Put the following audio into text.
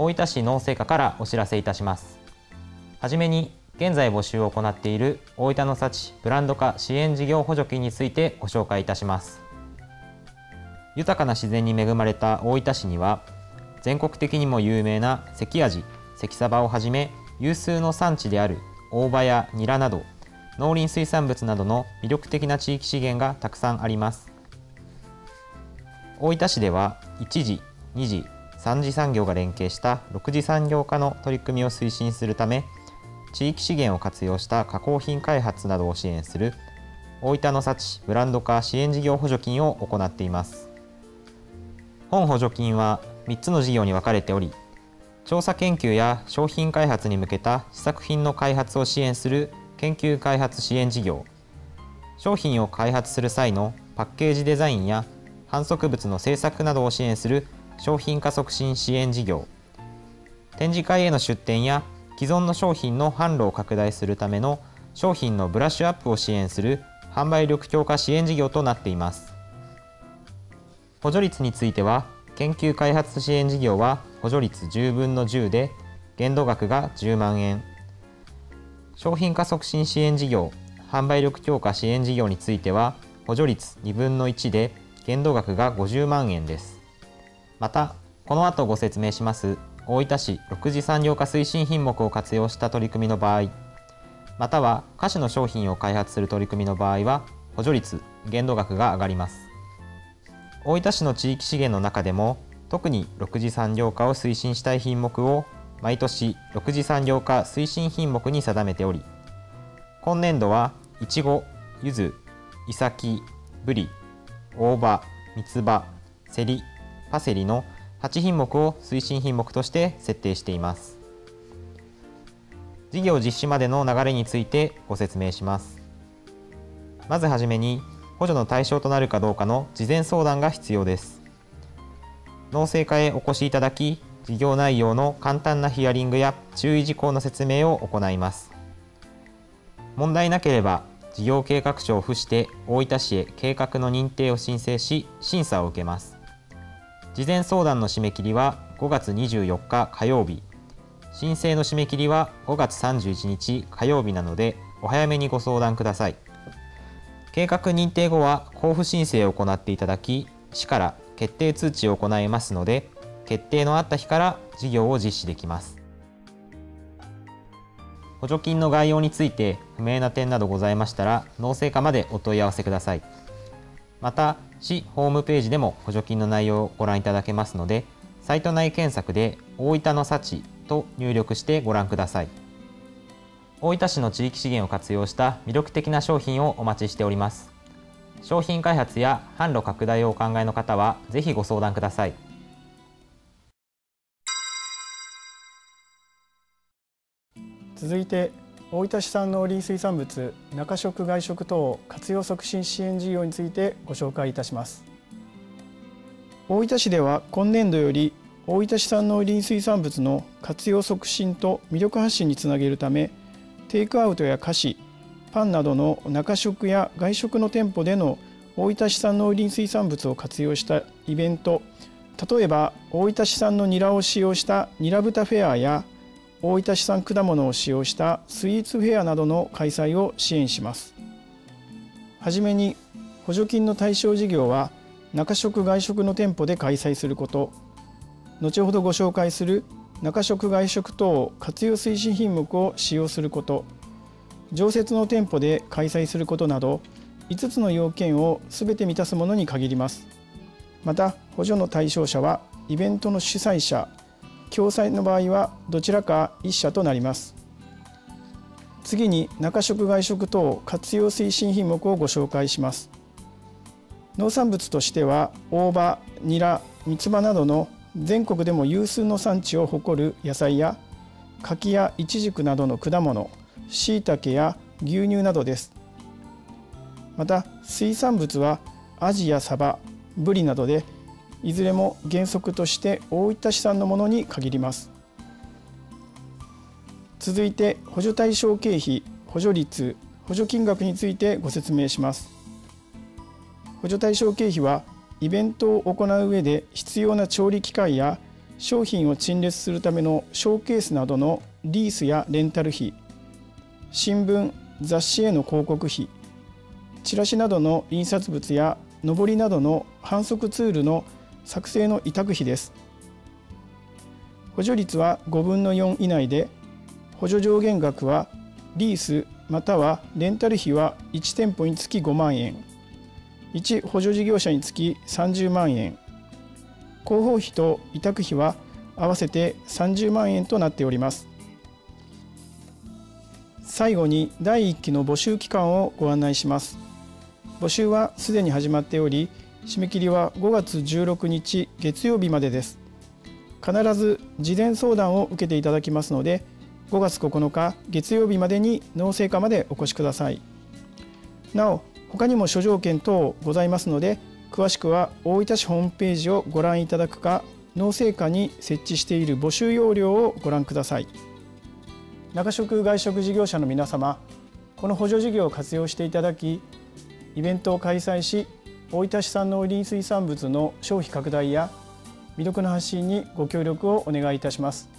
大分市農政課からお知らせいたします。はじめに現在募集を行っている大分の幸ブランド化支援事業補助金についてご紹介いたします。豊かな自然に恵まれた大分市には全国的にも有名な関味関サバをはじめ有数の産地である大葉やニラなど農林水産物などの魅力的な地域資源がたくさんあります。大分市では1次2次3次産業が連携した6次産業化の取り組みを推進するため地域資源を活用した加工品開発などを支援する大分の幸ブランド化支援事業補助金を行っています。本補助金は3つの事業に分かれており調査研究や商品開発に向けた試作品の開発を支援する研究開発支援事業商品を開発する際のパッケージデザインや販促物の制作などを支援する商品化促進支援事業。展示会への出展や既存の商品の販路を拡大するための商品のブラッシュアップを支援する販売力強化支援事業となっています。補助率については研究開発支援事業は補助率10分の10で限度額が10万円。商品化促進支援事業販売力強化支援事業については補助率2分の1で限度額が50万円です。またこの後ご説明します。大分市6次産業化推進品目を活用した取り組みの場合または菓子の商品を開発する取り組みの場合は補助率限度額が上がります。大分市の地域資源の中でも特に6次産業化を推進したい品目を毎年6次産業化推進品目に定めており今年度はいちご、ゆず、いさき、ぶり、大葉、三つ葉、せり、パセリの8品目を推進品目として設定しています。事業実施までの流れについてご説明します。まずはじめに補助の対象となるかどうかの事前相談が必要です。農政課へお越しいただき事業内容の簡単なヒアリングや注意事項の説明を行います。問題なければ事業計画書を付して大分市へ計画の認定を申請し審査を受けます。事前相談の締め切りは5月24日火曜日。申請の締め切りは5月31日火曜日なのでお早めにご相談ください。計画認定後は交付申請を行っていただき市から決定通知を行いますので決定のあった日から事業を実施できます。補助金の概要について不明な点などございましたら農政課までお問い合わせください。また市ホームページでも補助金の内容をご覧いただけますのでサイト内検索で大分の幸と入力してご覧ください。大分市の地域資源を活用した魅力的な商品をお待ちしております。商品開発や販路拡大をお考えの方はぜひご相談ください。続いて大分市産農林水産物中食外食等活用促進支援事業についてご紹介いたします。大分市では今年度より大分市産農林水産物の活用促進と魅力発信につなげるためテイクアウトや菓子パンなどの中食や外食の店舗での大分市産農林水産物を活用したイベント例えば大分市産のニラを使用したニラ豚フェアや大分市産果物を使用したスイーツフェアなどの開催を支援します。はじめに補助金の対象事業は中食外食の店舗で開催すること。後ほどご紹介する中食外食等活用推進品目を使用すること。常設の店舗で開催することなど5つの要件を全て満たすものに限ります。また補助の対象者はイベントの主催者共催の場合はどちらか1社となります。次に中食外食等活用推進品目をご紹介します。農産物としては大葉、ニラ、三つ葉などの全国でも有数の産地を誇る野菜や柿やイチジクなどの果物、しいたけや牛乳などです。また水産物はアジやサバ、ブリなどでいずれも原則として大分市産のものに限ります。続いて補助対象経費補助率補助金額についてご説明します。補助対象経費はイベントを行う上で必要な調理機械や商品を陳列するためのショーケースなどのリースやレンタル費新聞雑誌への広告費チラシなどの印刷物や上りなどの反則ツールの作成の委託費です。補助率は5分の4以内で補助上限額はリースまたはレンタル費は1店舗につき5万円。1補助事業者につき30万円。広報費と委託費は合わせて30万円となっております。最後に第1期の募集期間をご案内します。募集はすでに始まっており締め切りは5月16日月曜日までです。必ず事前相談を受けていただきますので5月9日月曜日までに納税課までお越しください。なお他にも諸条件等ございますので詳しくは大分市ホームページをご覧いただくか農政課に設置している募集要領をご覧ください。中食外食事業者の皆様この補助事業を活用していただきイベントを開催し大分市産農林水産物の消費拡大や魅力の発信にご協力をお願いいたします。